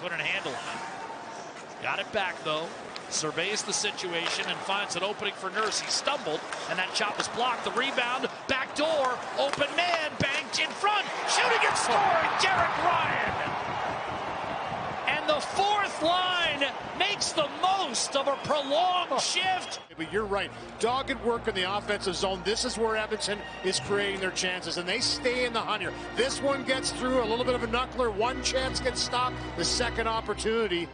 couldn't handle it. Got it back though. Surveys the situation and finds an opening for Nurse. He stumbled, and that chop was blocked. The rebound, back door, open man, banked in front, shooting and scoring, Derek Ryan. And the fourth line makes the most of a prolonged shift. But you're right. Dogged work in the offensive zone. This is where Edmonton is creating their chances, and they stay in the hunt here. This one gets through, a little bit of a knuckler. One chance gets stopped. The second opportunity